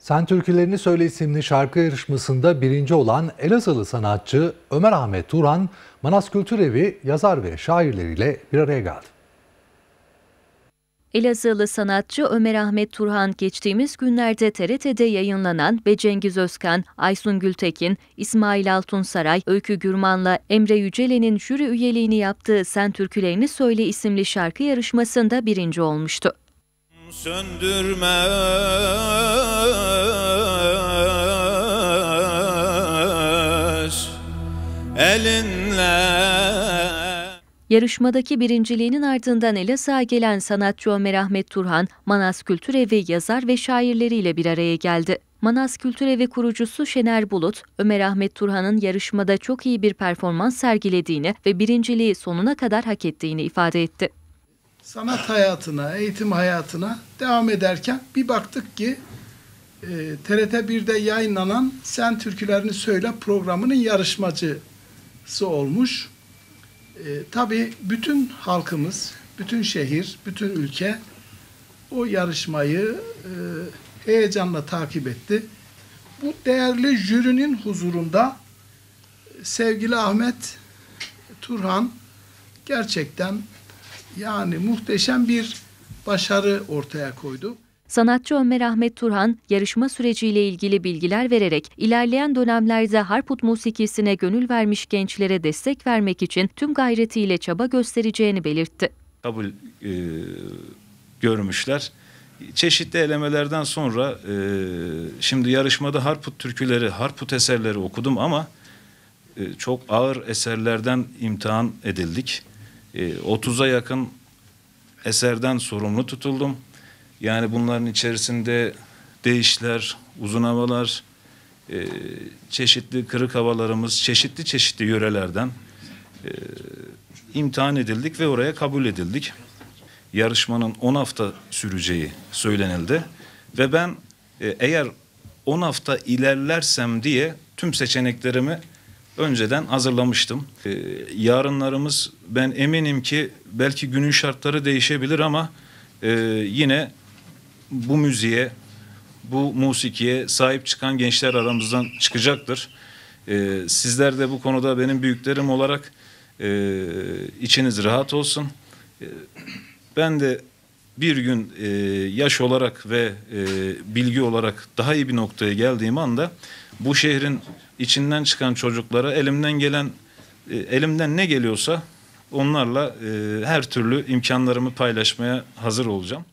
Sen Türkülerini Söyle isimli şarkı yarışmasında birinci olan Elazığlı sanatçı Ömer Ahmet Turan, Manas Kültür Evi yazar ve şairleriyle bir araya geldi. Elazığlı sanatçı Ömer Ahmet Turhan geçtiğimiz günlerde TRT'de yayınlanan ve Cengiz Özkan, Aysun Gültekin, İsmail Altunsaray, Öykü Gürman'la Emre Yücelen'in jüri üyeliğini yaptığı Sen Türkülerini Söyle isimli şarkı yarışmasında birinci olmuştu. söndürmez elinle. Yarışmadaki birinciliğinin ardından Elazığ'a gelen sanatçı Ömer Ahmet Turhan, Manas Kültür Evi yazar ve şairleriyle bir araya geldi. Manas Kültür Evi kurucusu Şener Bulut, Ömer Ahmet Turhan'ın yarışmada çok iyi bir performans sergilediğini ve birinciliği sonuna kadar hak ettiğini ifade etti. sanat hayatına, eğitim hayatına devam ederken bir baktık ki e, TRT 1'de yayınlanan Sen Türkülerini Söyle programının yarışmacısı olmuş. E, Tabi bütün halkımız, bütün şehir, bütün ülke o yarışmayı e, heyecanla takip etti. Bu değerli jürinin huzurunda e, sevgili Ahmet Turhan gerçekten yani muhteşem bir başarı ortaya koydu. Sanatçı Ömer Ahmet Turhan, yarışma süreciyle ilgili bilgiler vererek ilerleyen dönemlerde Harput musikisine gönül vermiş gençlere destek vermek için tüm gayretiyle çaba göstereceğini belirtti. kabul e, görmüşler. Çeşitli elemelerden sonra e, şimdi yarışmada Harput türküleri, Harput eserleri okudum ama e, çok ağır eserlerden imtihan edildik. E, 30'a yakın eserden sorumlu tutuldum. Yani bunların içerisinde değişler, uzun havalar, e, çeşitli kırık havalarımız, çeşitli çeşitli yörelerden e, imtihan edildik ve oraya kabul edildik. Yarışmanın 10 hafta süreceği söylenildi ve ben e, eğer 10 hafta ilerlersem diye tüm seçeneklerimi önceden hazırlamıştım. E, yarınlarımız ben eminim ki belki günün şartları değişebilir ama e, yine bu müziğe, bu musikiye sahip çıkan gençler aramızdan çıkacaktır. E, sizler de bu konuda benim büyüklerim olarak e, içiniz rahat olsun. E, ben de bir gün e, yaş olarak ve e, bilgi olarak daha iyi bir noktaya geldiğim anda bu şehrin içinden çıkan çocuklara elimden gelen e, elimden ne geliyorsa onlarla e, her türlü imkanlarımı paylaşmaya hazır olacağım.